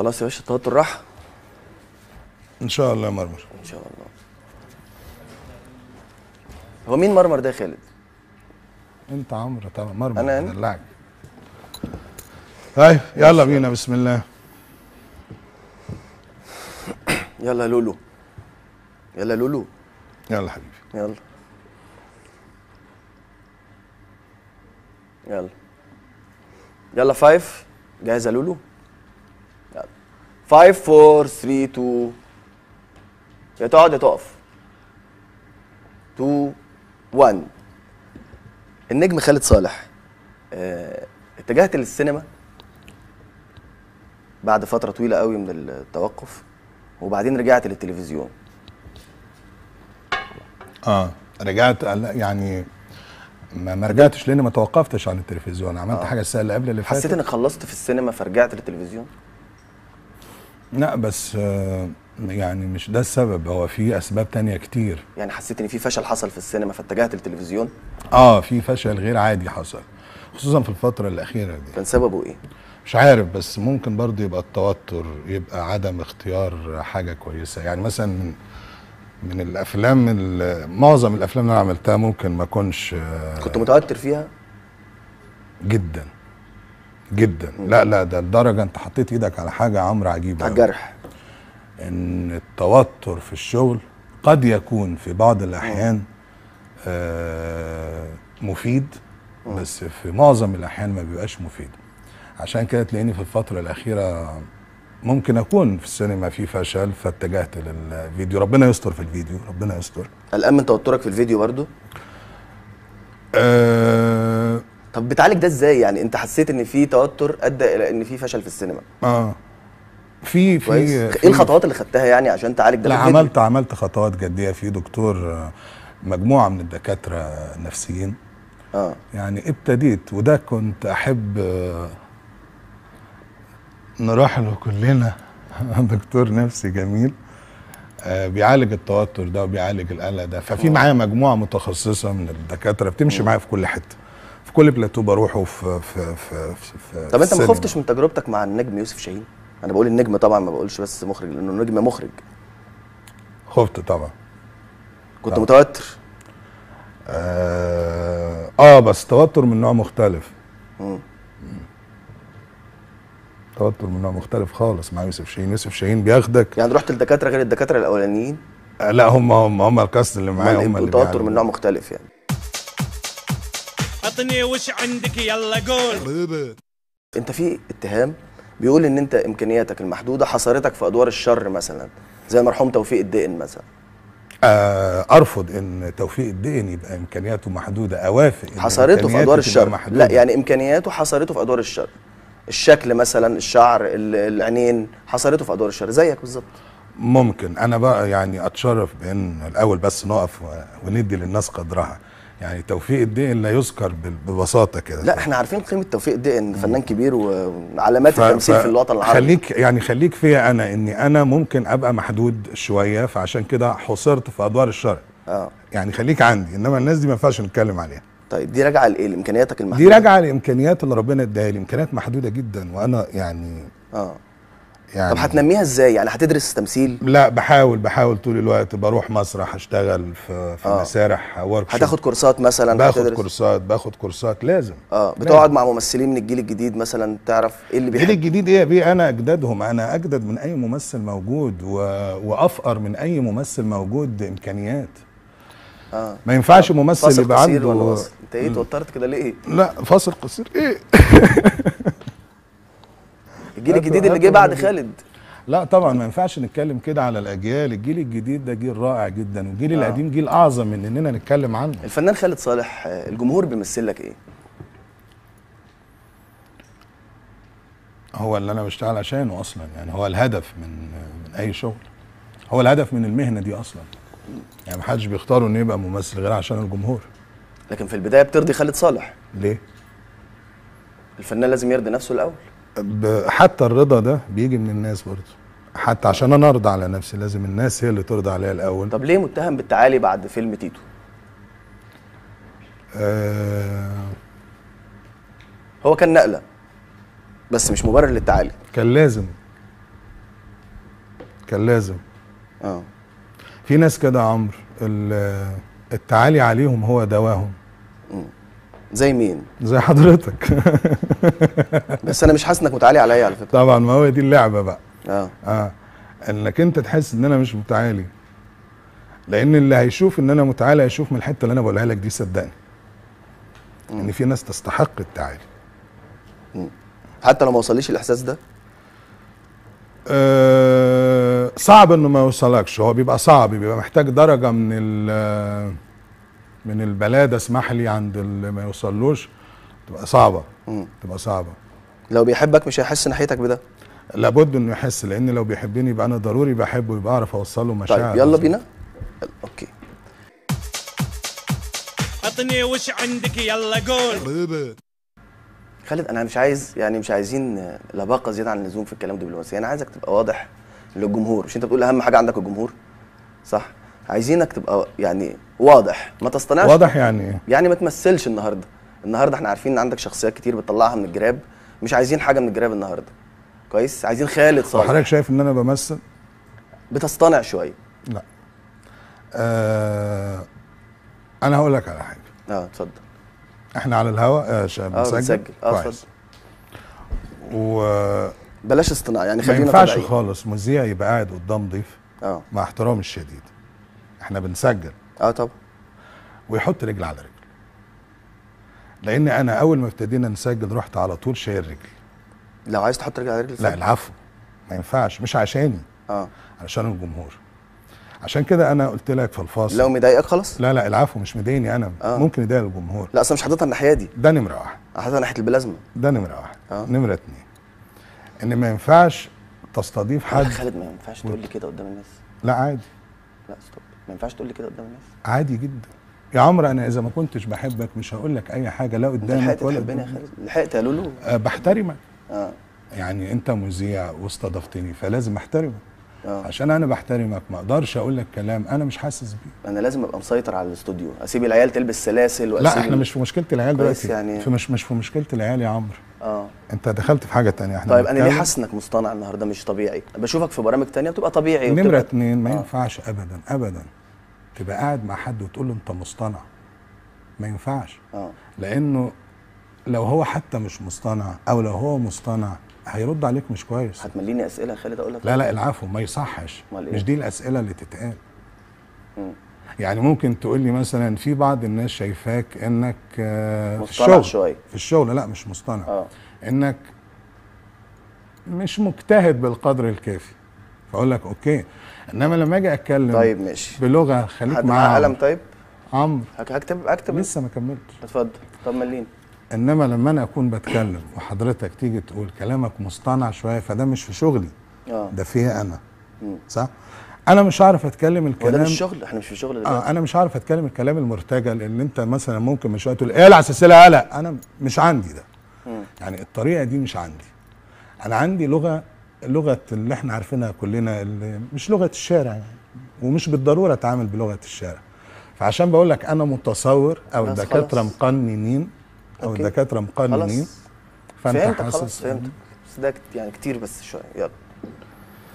خلاص يا باشا التوتر راح إن شاء الله يا مرمر. إن شاء الله. هو مين مرمر ده يا خالد؟ أنت عمرو طبعا مرمر يعني؟ بدلعك طيب يلا بينا بسم الله. يلا لولو. يلا لولو. يلا حبيبي. يلا. يلا. يلا فايف. جاهز يا لولو؟ 5 4 3 2 يا تقعد يا تقف. 2 1 النجم خالد صالح آه اتجهت للسينما بعد فترة طويلة قوي من التوقف وبعدين رجعت للتلفزيون. آه رجعت يعني ما ما رجعتش لأن ما توقفتش عن التلفزيون عملت آه. حاجة السنة اللي قبل اللي فاتت؟ حسيت انك خلصت في السينما فرجعت للتلفزيون؟ لا بس آه يعني مش ده السبب هو في أسباب تانية كتير. يعني حسيت إن في فشل حصل في السينما فاتجهت للتلفزيون؟ آه في فشل غير عادي حصل خصوصا في الفترة الأخيرة دي. كان سببه إيه؟ مش عارف بس ممكن برضه يبقى التوتر يبقى عدم اختيار حاجة كويسة. يعني مثلا من من الأفلام ال- معظم الأفلام اللي أنا عملتها ممكن ما أكونش آه، كنت متوتر فيها؟ جدا. جدا. لا لا ده لدرجه انت حطيت إيدك على حاجة عمرو عجيبة على. الجرح إن التوتر في الشغل قد يكون في بعض الأحيان آه مفيد بس في معظم الأحيان ما بيبقاش مفيد. عشان كده تلاقيني في الفترة الأخيرة ممكن أكون في السينما في فشل فاتجهت للفيديو. ربنا يستر في الفيديو ربنا يستر. قلقان من توترك في الفيديو برضو؟ آه, طب بتعالج ده إزاي؟ يعني انت حسيت ان في توتر ادى إلى ان في فشل في السينما. آه. في في إيه الخطوات اللي خدتها يعني عشان تعالج ده لا؟ عملت عملت خطوات جدية. في دكتور آه، مجموعة من الدكاترة النفسيين آه. يعني ابتديت وده كنت أحب آه، نروح له كلنا. دكتور نفسي جميل. آه، بيعالج التوتر ده وبيعالج القلق ده. ففي معايا مجموعة متخصصة من الدكاترة بتمشي معايا في كل حتة. في كل بلاتو بروحه في في في في, طب انت ما. خفتش من تجربتك مع النجم يوسف شاهين؟ أنا بقول النجم طبعا ما بقولش بس مخرج لأنه النجم مخرج. خفت طبعا. كنت طبعا. متوتر؟ آه, آه بس توتر من نوع مختلف. مم. توتر من نوع مختلف خالص مع يوسف شاهين. يوسف شاهين بياخدك. يعني رحت لدكاترة غير الدكاترة الأولانيين؟ آه لا هم هم هم الكاست اللي معايا هم اللي توتر. من نوع مختلف يعني. عطني وش عندك؟ يلا قول. انت في اتهام بيقول ان انت امكانياتك المحدوده حصرتك في ادوار الشر مثلا زي المرحوم توفيق الدقن مثلا. آه أرفض إن توفيق الدقن يبقى إمكانياته محدودة أوافق إن حصرته في أدوار الشر. محدودة. لا يعني إمكانياته حصرته في أدوار الشر. الشكل مثلا الشعر ال- العينين حصرته في أدوار الشر. زيك بالظبط. ممكن. أنا بقى يعني أتشرف بإن الأول بس نقف وندي للناس قدرها. يعني توفيق الدقن لا يذكر ببساطة كده. لا إحنا عارفين قيمة توفيق الدقن فنان كبير وعلامات ف- التمثيل ف- في الوطن العربي. خليك يعني خليك فيا أنا إني أنا ممكن أبقى محدود شوية فعشان كده حصرت في أدوار الشر آه. يعني خليك عندي إنما الناس دي ما ينفعش نتكلم عليها. طيب دي راجعة لإيه؟ لإمكانياتك دي المحدوده راجعة لإمكانيات اللي ربنا اداها لي إمكانيات محدودة جدا وأنا يعني آه. يعني طب هتنميها إزاي؟ يعني هتدرس تمثيل؟ لا بحاول بحاول طول الوقت. بروح مسرح أشتغل في في آه. مسارح ورك هتاخد كورسات مثلا؟ باخد هتدرس؟ كورسات باخد كورسات لازم. آه بتقعد مع ممثلين من الجيل الجديد مثلا تعرف إيه اللي الجيل بيحب؟ الجديد إيه؟ بيه أنا أجدادهم أنا أجدد من أي ممثل موجود و... وأفقر من أي ممثل موجود امكانيات آه. ما ينفعش ممثل فاصل يبقى قصير عنده أنت إيه توترت كده ليه؟ لا فاصل قصير. إيه؟ الجيل الجديد اللي جه بعد خالد. لا طبعا ما ينفعش نتكلم كده على الأجيال. الجيل الجديد ده جيل رائع جدا والجيل آه. القديم جيل أعظم من إننا نتكلم عنه. الفنان خالد صالح آه، الجمهور بيمثل لك إيه؟ هو اللي أنا بشتغل عشانه أصلا يعني هو الهدف من من أي شغل. هو الهدف من المهنة دي أصلا. يعني ما حدش بيختار إنه يبقى ممثل غير عشان الجمهور. لكن في البداية بترضي خالد صالح. ليه؟ الفنان لازم يرضي نفسه الأول. حتى الرضا ده بيجي من الناس برضه. حتى عشان أنا أرضى على نفسي لازم الناس هي اللي ترضى عليا الأول. طب ليه متهم بالتعالي بعد فيلم تيتو؟ آه هو كان نقلة بس مش مبرر للتعالي. كان لازم. كان لازم. آه. في ناس كده يا عمرو ال- التعالي عليهم هو دواهم. زي مين؟ زي حضرتك. بس أنا مش حاسس إنك متعالي عليا على فكرة. طبعا ما هو دي اللعبة بقى. آه. آه. إنك أنت تحس إن أنا مش متعالي. لأن اللي هيشوف إن أنا متعالي هيشوف من الحتة اللي أنا بقولها لك دي صدقني. إن في ناس تستحق التعالي. حتى لو ما وصليش الإحساس ده؟ أه صعب إنه ما يوصلكش. هو بيبقى صعب بيبقى محتاج درجة من ال من البلاده اسمح لي عند اللي ما يوصلوش تبقى صعبة مم. تبقى صعبة. لو بيحبك مش هيحس ناحيتك بده؟ لابد إنه يحس لأن لو بيحبني يبقى أنا ضروري بحبه يبقى أعرف اوصل له مشاعر. طيب يلا بينا. يلا، أوكي. عطني وش عندك يلا قول. خالد أنا مش عايز يعني مش عايزين لباقه زيادة عن اللزوم في الكلام دبلوماسي. أنا عايزك تبقى واضح للجمهور. مش أنت بتقول أهم حاجة عندك الجمهور؟ صح؟ عايزينك تبقى يعني واضح. ما تصطنعش؟ واضح يعني إيه؟ يعني ما تمثلش النهارده. النهارده إحنا عارفين إن عندك شخصيات كتير بتطلعها من الجراب. مش عايزين حاجة من الجراب النهارده. كويس؟ عايزين خالد صالح. وحضرتك شايف إن أنا بمثل؟ بتصطنع شوية. لا. آه أنا هقول لك على حاجة. آه اتفضل. إحنا على الهواء آه شاب آه بنسجل. آه اتفضل. وما بلاش اصطناع يعني خلينا ينفعش طبيعيين. خالص. مذيع يبقى قاعد قدام ضيف آه. مع احترامي الشديد. إحنا بنسجل. آه طبعا. ويحط رجل على رجل. لأن أنا اول ما ابتدينا نسجل رحت على طول شايل رجلي لو عايز تحط رجل على رجل لا. العفو. ما ينفعش. مش عشاني. آه. علشان الجمهور. عشان كده أنا قلت لك في الفاصل. لو مضايقك خلاص. لا لا العفو. مش مضايقني أنا. آه. ممكن يضايق الجمهور. لا اصل مش حاططها الناحية دي. ده نمرة واحد. حاططها ناحية البلازما. ده نمرة واحد. آه. نمرة اتنين. ان ما ينفعش تستضيف حد. خالد ما ينفعش تقول لي كده قدام الناس. لا عادي. لا stop. ما ينفعش تقول لي كده قدام الناس؟ عادي جدا. يا عمرو أنا إذا ما كنتش بحبك مش هقول لك أي حاجة لا قدامك لحقت ولا تحبني يا. خالد؟ لحقت يا لولو. أه بحترمك. آه. يعني أنت مذيع واستضفتني فلازم أحترمك. آه. عشان أنا بحترمك ما أقدرش أقول لك كلام أنا مش حاسس بيه. أنا لازم أبقى مسيطر على الاستوديو. أسيب العيال تلبس سلاسل وأسيب لا إحنا مش في مشكلة العيال دلوقتي. يعني. في مش مش في مشكلة العيال يا عمرو. آه. أنت دخلت في حاجة تانية. إحنا طيب أنا ليه حاسس انك مصطنع النهارده مش طبيعي. بشوفك في برامج تانية بتبقى طبيعي وبتبقى اتنين ما آه. ينفعش ابدا ابدا. تبقى قاعد مع حد وتقول له انت مصطنع. ما ينفعش. آه. لأنه لو هو حتى مش مصطنع أو لو هو مصطنع هيرد عليك مش كويس. هتمليني أسئلة خالد أقول لك؟ لا لا العفو ما يصحش. إيه؟ مش دي الأسئلة اللي تتقال. مم. يعني ممكن تقول لي مثلا في بعض الناس شايفاك إنك آه، في مصطنع الشغل. شوية. في الشغل لا مش مصطنع. آه. إنك مش مجتهد بالقدر الكافي. فأقول لك أوكي. إنما لما أجي أتكلم طيب ماشي. بلغة خليك حد معايا معاه قلم. طيب. عمرو. هك- هكتب اكتب لسه ما كملتش. اتفضل. طب مليني إنما لما أنا أكون بتكلم وحضرتك تيجي تقول كلامك مصطنع شوية فده مش في شغلي. آه. ده فيا أنا. مم. صح؟ أنا مش عارف أتكلم هو ده الكلام مش شغل. إحنا مش في الشغل دلوقتي. آه أنا مش عارف أتكلم الكلام المرتجل اللي أنت مثلا ممكن من شوية تقول إيه على السلسله لا أنا مش عندي ده. مم. يعني الطريقة دي مش عندي. أنا عندي لغة لغة اللي إحنا عارفينها كلنا اللي مش لغة الشارع يعني ومش بالضرورة أتعامل بلغة الشارع. فعشان بقول لك أنا متصور أو الدكاترة. مقننين أو. الدكاترة مقننين فأنت حاسس خلاص فهمتك. بس ده يعني كتير بس شوية. يلا.